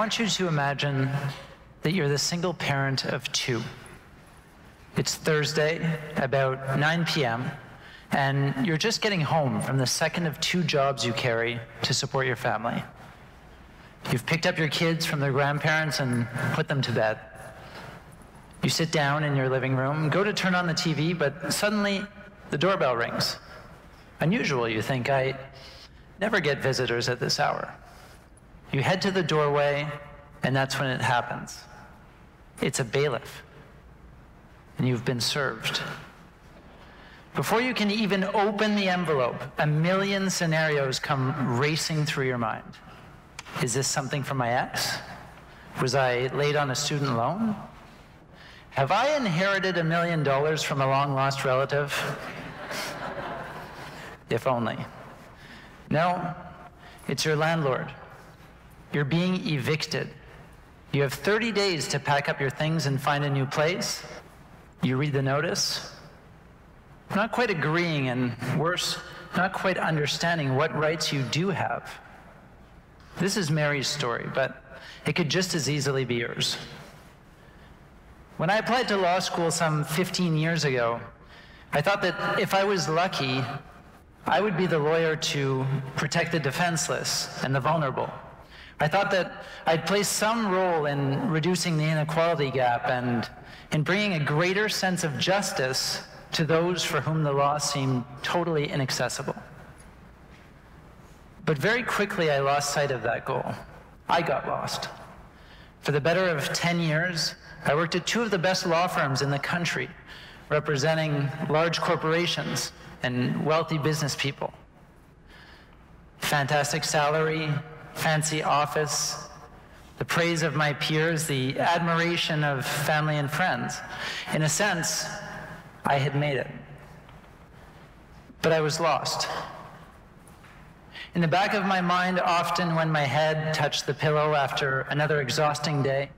I want you to imagine that you're the single parent of two. It's Thursday, about 9 p.m., and you're just getting home from the second of two jobs you carry to support your family. You've picked up your kids from their grandparents and put them to bed. You sit down in your living room, go to turn on the TV, but suddenly the doorbell rings. Unusual, you think. I never get visitors at this hour. You head to the doorway, and that's when it happens. It's a bailiff, and you've been served. Before you can even open the envelope, a million scenarios come racing through your mind. Is this something from my ex? Was I late on a student loan? Have I inherited a million dollars from a long lost relative? if only. No, it's your landlord. You're being evicted. You have 30 days to pack up your things and find a new place. You read the notice. Not quite agreeing, and worse, not quite understanding what rights you do have. This is Mary's story, but it could just as easily be yours. When I applied to law school some 15 years ago, I thought that if I was lucky, I would be the lawyer to protect the defenseless and the vulnerable. I thought that I'd play some role in reducing the inequality gap and in bringing a greater sense of justice to those for whom the law seemed totally inaccessible. But very quickly, I lost sight of that goal. I got lost. For the better of 10 years, I worked at two of the best law firms in the country, representing large corporations and wealthy business people. Fantastic salary, fancy office, the praise of my peers, the admiration of family and friends. In a sense, I had made it. But I was lost. In the back of my mind, often when my head touched the pillow after another exhausting day,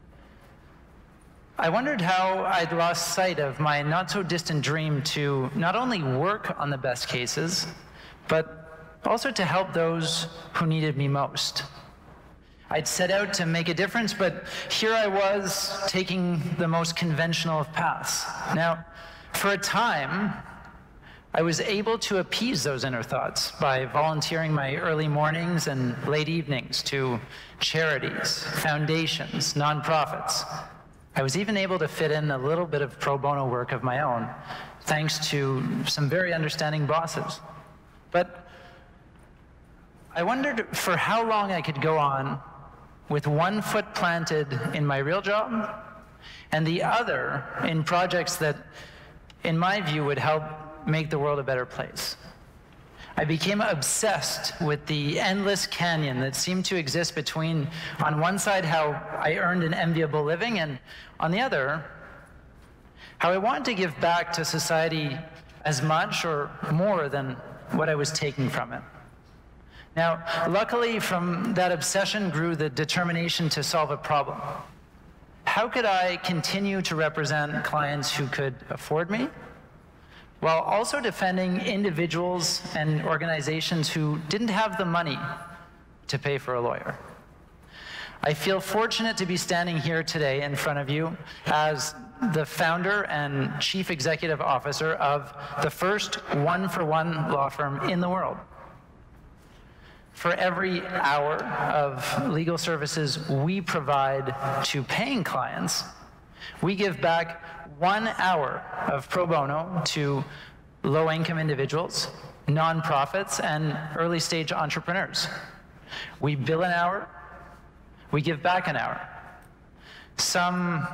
I wondered how I'd lost sight of my not so distant dream to not only work on the best cases, but also to help those who needed me most. I'd set out to make a difference, but here I was taking the most conventional of paths. Now, for a time, I was able to appease those inner thoughts by volunteering my early mornings and late evenings to charities, foundations, nonprofits, I was even able to fit in a little bit of pro bono work of my own, thanks to some very understanding bosses. But I wondered for how long I could go on with one foot planted in my real job and the other in projects that, in my view, would help make the world a better place. I became obsessed with the endless canyon that seemed to exist between, on one side, how I earned an enviable living, and on the other, how I wanted to give back to society as much or more than what I was taking from it. Now, luckily, from that obsession grew the determination to solve a problem. How could I continue to represent clients who could afford me? while also defending individuals and organizations who didn't have the money to pay for a lawyer. I feel fortunate to be standing here today in front of you as the founder and chief executive officer of the first one for one law firm in the world. For every hour of legal services we provide to paying clients, we give back one hour of pro bono to low income individuals, nonprofits, and early stage entrepreneurs. We bill an hour, we give back an hour. Some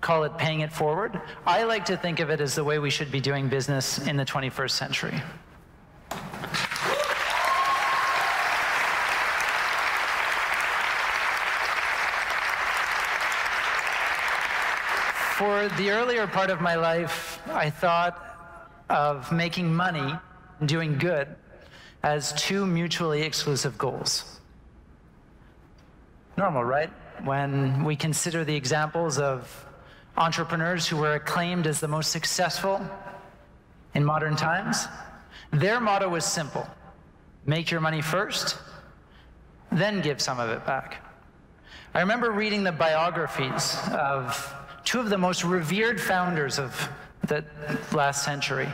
call it paying it forward. I like to think of it as the way we should be doing business in the 21st century. For the earlier part of my life, I thought of making money and doing good as two mutually exclusive goals. Normal, right? When we consider the examples of entrepreneurs who were acclaimed as the most successful in modern times, their motto was simple make your money first, then give some of it back. I remember reading the biographies of two of the most revered founders of the last century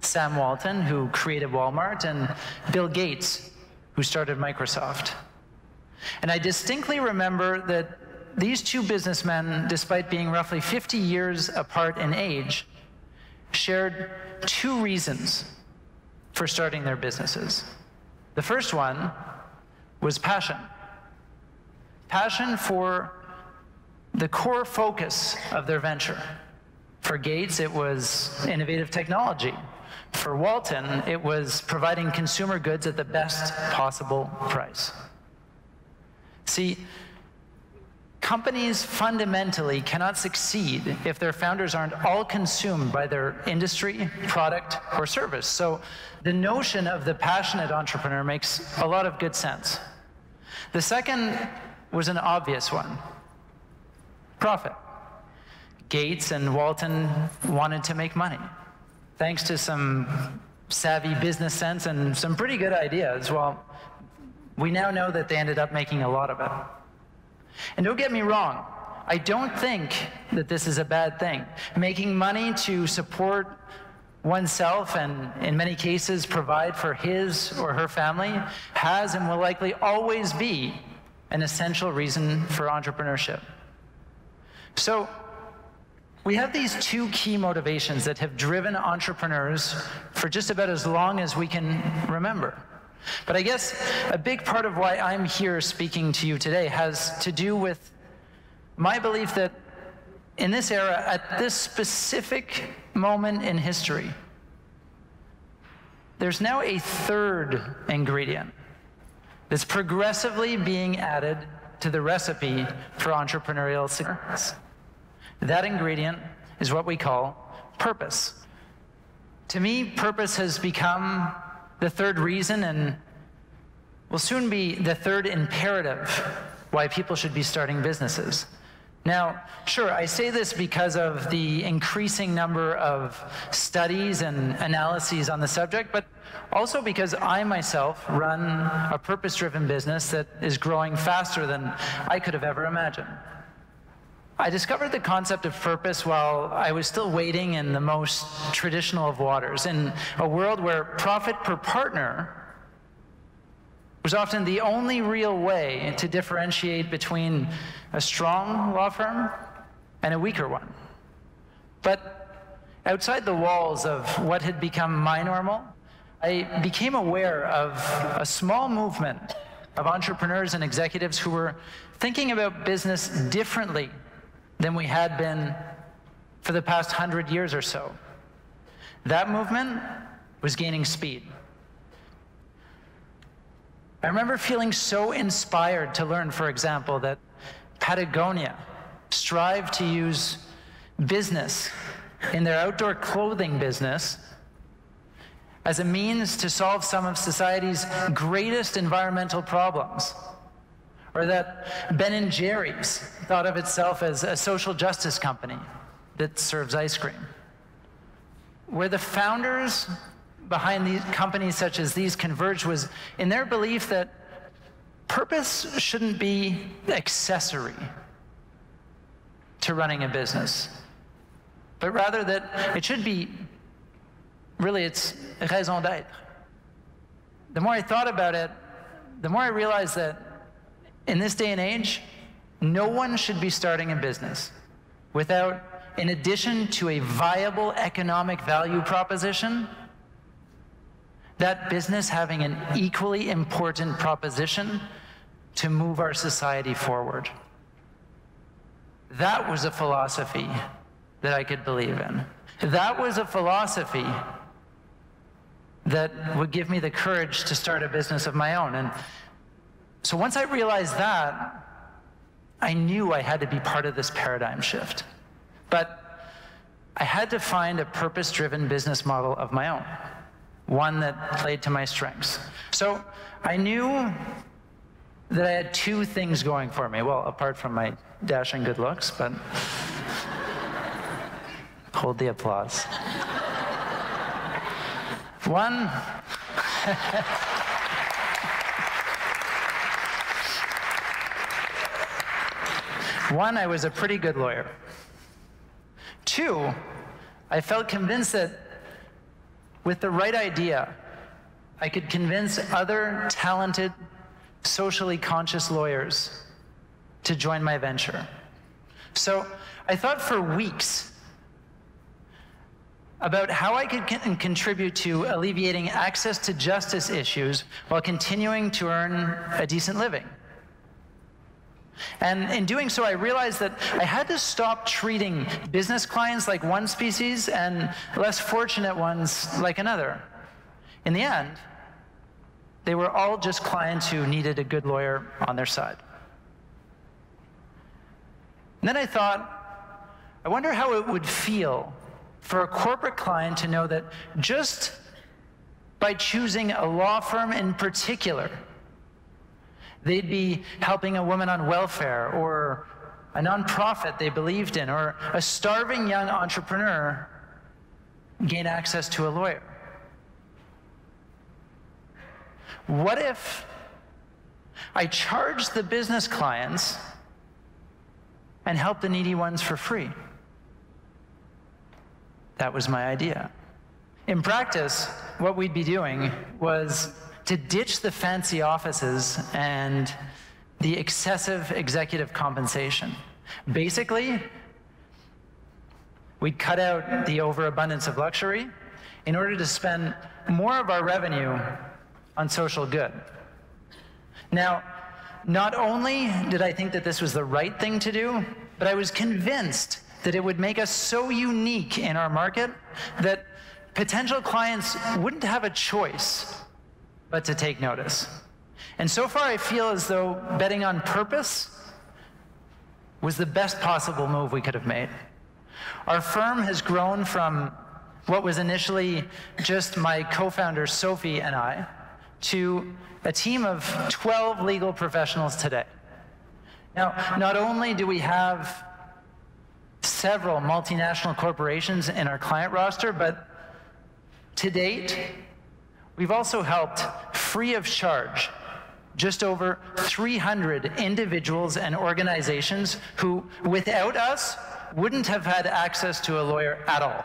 Sam Walton, who created Walmart, and Bill Gates, who started Microsoft. And I distinctly remember that these two businessmen, despite being roughly 50 years apart in age, shared two reasons for starting their businesses. The first one was passion. Passion for the core focus of their venture. For Gates, it was innovative technology. For Walton, it was providing consumer goods at the best possible price. See, companies fundamentally cannot succeed if their founders aren't all consumed by their industry, product, or service. So the notion of the passionate entrepreneur makes a lot of good sense. The second was an obvious one profit. Gates and Walton wanted to make money. Thanks to some savvy business sense and some pretty good ideas, well, we now know that they ended up making a lot of it. And don't get me wrong, I don't think that this is a bad thing. Making money to support oneself and, in many cases, provide for his or her family has and will likely always be an essential reason for entrepreneurship. So, we have these two key motivations that have driven entrepreneurs for just about as long as we can remember. But I guess a big part of why I'm here speaking to you today has to do with my belief that in this era, at this specific moment in history, there's now a third ingredient that's progressively being added to the recipe for entrepreneurial success. That ingredient is what we call purpose. To me, purpose has become the third reason and will soon be the third imperative why people should be starting businesses. Now, sure, I say this because of the increasing number of studies and analyses on the subject, but also because I myself run a purpose driven business that is growing faster than I could have ever imagined. I discovered the concept of purpose while I was still waiting in the most traditional of waters, in a world where profit per partner was often the only real way to differentiate between a strong law firm and a weaker one. But outside the walls of what had become my normal, I became aware of a small movement of entrepreneurs and executives who were thinking about business differently than we had been for the past hundred years or so. That movement was gaining speed. I remember feeling so inspired to learn, for example, that Patagonia strived to use business in their outdoor clothing business as a means to solve some of society's greatest environmental problems. Or that Ben and Jerry's thought of itself as a social justice company that serves ice cream. Where the founders behind these companies such as these converge was in their belief that purpose shouldn't be accessory to running a business, but rather that it should be really its raison d'etre. The more I thought about it, the more I realized that in this day and age, no one should be starting a business without, in addition to a viable economic value proposition, that business having an equally important proposition to move our society forward. That was a philosophy that I could believe in. That was a philosophy that would give me the courage to start a business of my own. And so once I realized that, I knew I had to be part of this paradigm shift. But I had to find a purpose driven business model of my own one that played to my strengths. So I knew that I had two things going for me. Well, apart from my dashing good looks, but hold the applause. One, One, I was a pretty good lawyer. Two, I felt convinced that with the right idea, I could convince other talented, socially conscious lawyers to join my venture. So I thought for weeks about how I could con contribute to alleviating access to justice issues while continuing to earn a decent living. And in doing so, I realized that I had to stop treating business clients like one species and less fortunate ones like another. In the end, they were all just clients who needed a good lawyer on their side. And then I thought, I wonder how it would feel for a corporate client to know that just by choosing a law firm in particular, they'd be helping a woman on welfare or a nonprofit they believed in or a starving young entrepreneur gain access to a lawyer. What if I charged the business clients and help the needy ones for free? That was my idea. In practice, what we'd be doing was to ditch the fancy offices and the excessive executive compensation. Basically, we'd cut out the overabundance of luxury in order to spend more of our revenue on social good. Now, not only did I think that this was the right thing to do, but I was convinced that it would make us so unique in our market that potential clients wouldn't have a choice but to take notice. And so far, I feel as though betting on purpose was the best possible move we could have made. Our firm has grown from what was initially just my co founder, Sophie, and I, to a team of 12 legal professionals today. Now, not only do we have several multinational corporations in our client roster, but to date, we've also helped free of charge just over 300 individuals and organizations who, without us, wouldn't have had access to a lawyer at all.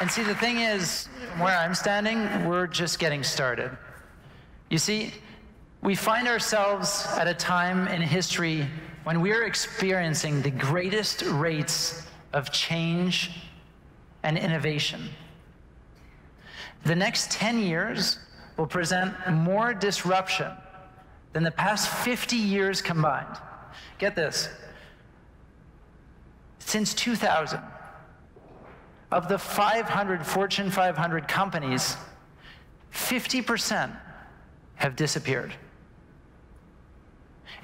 And see, the thing is, where I'm standing, we're just getting started. You see, we find ourselves at a time in history when we're experiencing the greatest rates of change and innovation. The next 10 years will present more disruption than the past 50 years combined. Get this. Since 2000, of the 500 Fortune 500 companies, 50% have disappeared.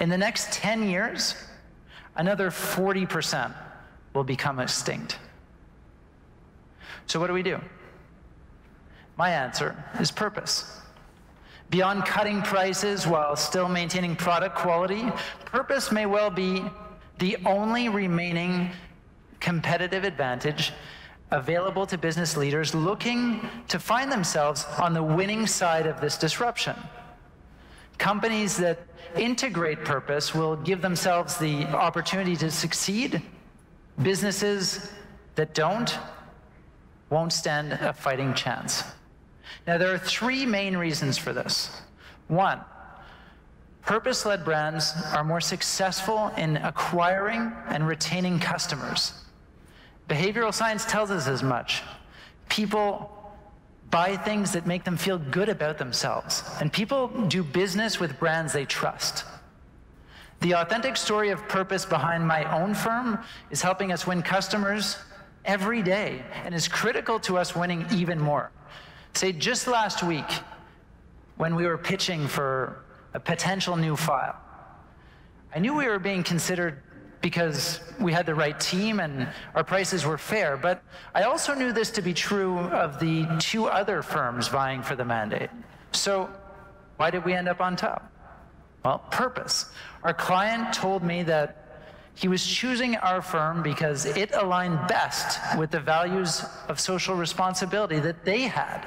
In the next 10 years, another 40% will become extinct. So, what do we do? My answer is purpose. Beyond cutting prices while still maintaining product quality, purpose may well be the only remaining competitive advantage available to business leaders looking to find themselves on the winning side of this disruption. Companies that integrate purpose will give themselves the opportunity to succeed. Businesses that don't won't stand a fighting chance. Now, there are three main reasons for this. One, purpose led brands are more successful in acquiring and retaining customers. Behavioral science tells us as much. People buy things that make them feel good about themselves, and people do business with brands they trust. The authentic story of purpose behind my own firm is helping us win customers every day and is critical to us winning even more. Say, just last week, when we were pitching for a potential new file, I knew we were being considered because we had the right team and our prices were fair. But I also knew this to be true of the two other firms vying for the mandate. So why did we end up on top? Well, purpose. Our client told me that He was choosing our firm because it aligned best with the values of social responsibility that they had.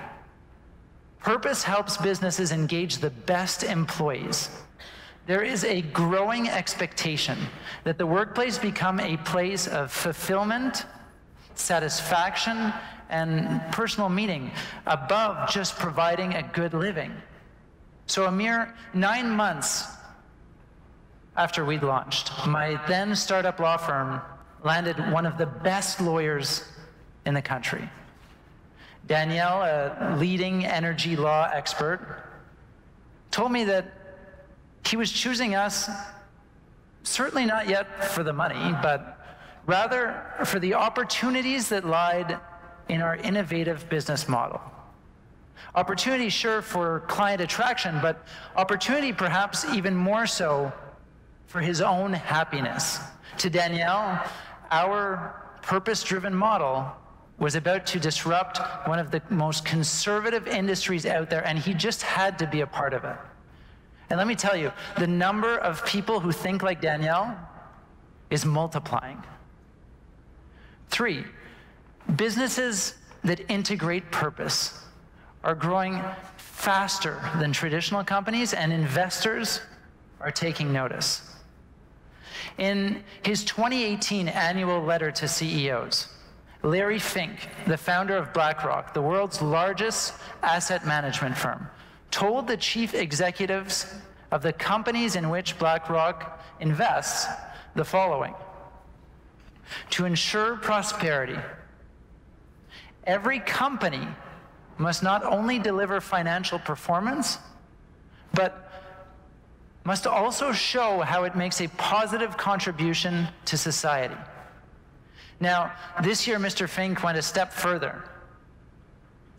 Purpose helps businesses engage the best employees. There is a growing expectation that the workplace become a place of fulfillment, satisfaction, and personal meaning above just providing a good living. So, a mere nine months after we'd launched, my then startup law firm landed one of the best lawyers in the country. Danielle, a leading energy law expert, told me that he was choosing us certainly not yet for the money, but rather for the opportunities that lied in our innovative business model. Opportunity, sure, for client attraction, but opportunity perhaps even more so for his own happiness. To Danielle, our purpose driven model was about to disrupt one of the most conservative industries out there, and he just had to be a part of it. And let me tell you, the number of people who think like Danielle is multiplying. Three, businesses that integrate purpose are growing faster than traditional companies, and investors are taking notice. In his 2018 annual letter to CEOs, Larry Fink, the founder of BlackRock, the world's largest asset management firm, told the chief executives of the companies in which BlackRock invests the following To ensure prosperity, every company must not only deliver financial performance, but must also show how it makes a positive contribution to society. Now, this year, Mr. Fink went a step further,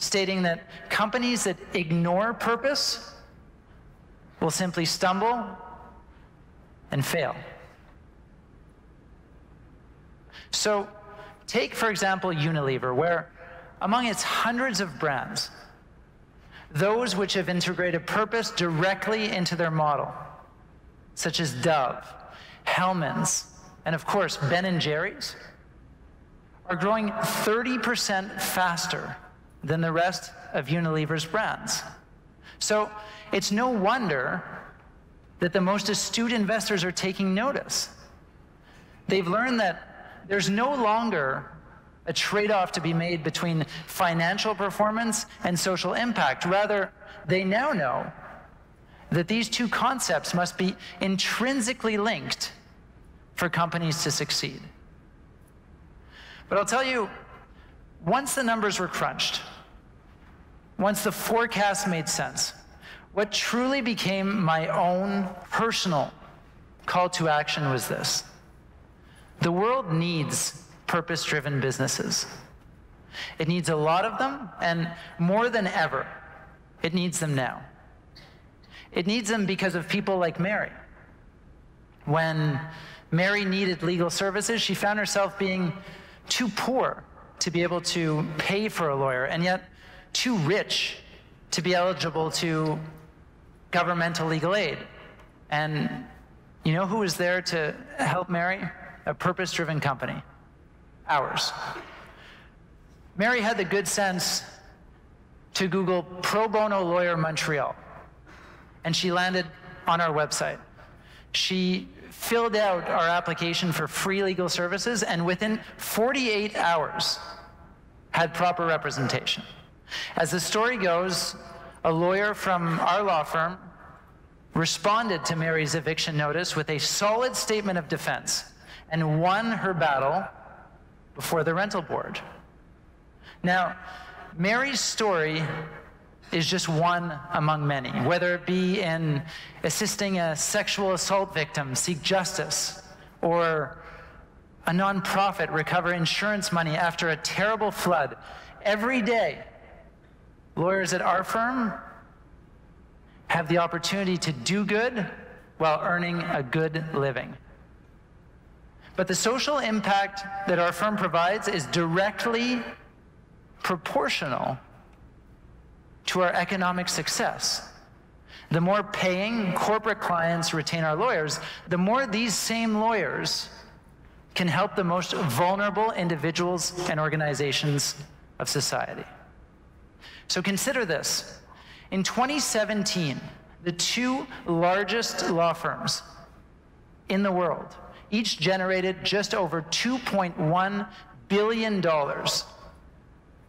stating that companies that ignore purpose will simply stumble and fail. So, take, for example, Unilever, where among its hundreds of brands, those which have integrated purpose directly into their model, such as Dove, Hellmann's, and of course, Ben and Jerry's, are growing 30% faster than the rest of Unilever's brands. So it's no wonder that the most astute investors are taking notice. They've learned that there's no longer a trade off to be made between financial performance and social impact. Rather, they now know that these two concepts must be intrinsically linked for companies to succeed. But I'll tell you, once the numbers were crunched, once the forecast made sense, what truly became my own personal call to action was this the world needs purpose driven businesses. It needs a lot of them, and more than ever, it needs them now. It needs them because of people like Mary. When Mary needed legal services, she found herself being too poor to be able to pay for a lawyer, and yet too rich to be eligible to governmental legal aid. And you know who was there to help Mary? A purpose driven company. Ours. Mary had the good sense to Google pro bono lawyer Montreal, and she landed on our website. She filled out our application for free legal services, and within 48 hours, had proper representation. As the story goes, a lawyer from our law firm responded to Mary's eviction notice with a solid statement of defense and won her battle before the rental board. Now, Mary's story is just one among many, whether it be in assisting a sexual assault victim seek justice or a nonprofit recover insurance money after a terrible flood. Every day, lawyers at our firm have the opportunity to do good while earning a good living. But the social impact that our firm provides is directly proportional to our economic success. The more paying corporate clients retain our lawyers, the more these same lawyers can help the most vulnerable individuals and organizations of society. So consider this. In 2017, the two largest law firms in the world each generated just over $2.1 billion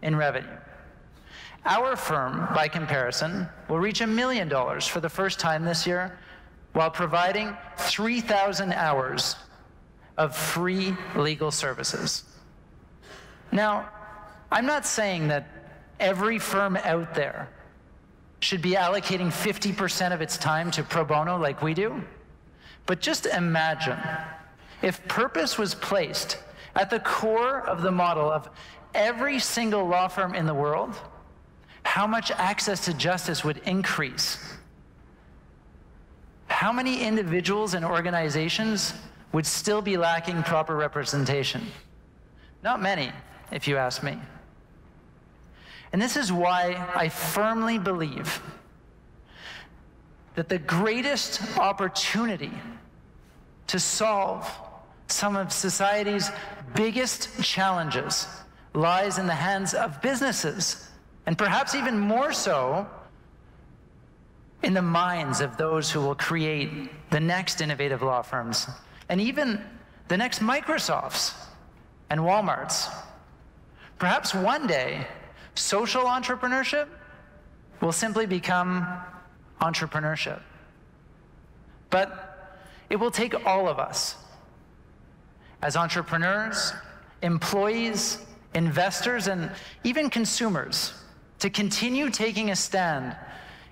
in revenue. Our firm, by comparison, will reach a million dollars for the first time this year while providing 3,000 hours of free legal services. Now, I'm not saying that every firm out there should be allocating 50% of its time to pro bono like we do, but just imagine if purpose was placed at the core of the model of every single law firm in the world, how much access to justice would increase. How many individuals and organizations would still be lacking proper representation? Not many, if you ask me. And this is why I firmly believe that the greatest opportunity to solve some of society's biggest challenges lies in the hands of businesses, and perhaps even more so in the minds of those who will create the next innovative law firms, and even the next Microsofts and Walmarts. Perhaps one day, social entrepreneurship will simply become entrepreneurship. But it will take all of us as entrepreneurs, employees, investors, and even consumers to continue taking a stand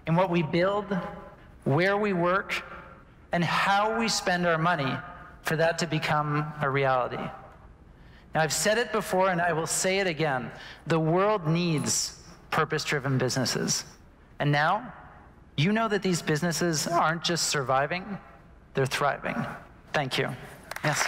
in what we build, where we work, and how we spend our money for that to become a reality. Now, I've said it before and I will say it again. The world needs purpose driven businesses. And now, you know that these businesses aren't just surviving, they're thriving. Thank you. Yes.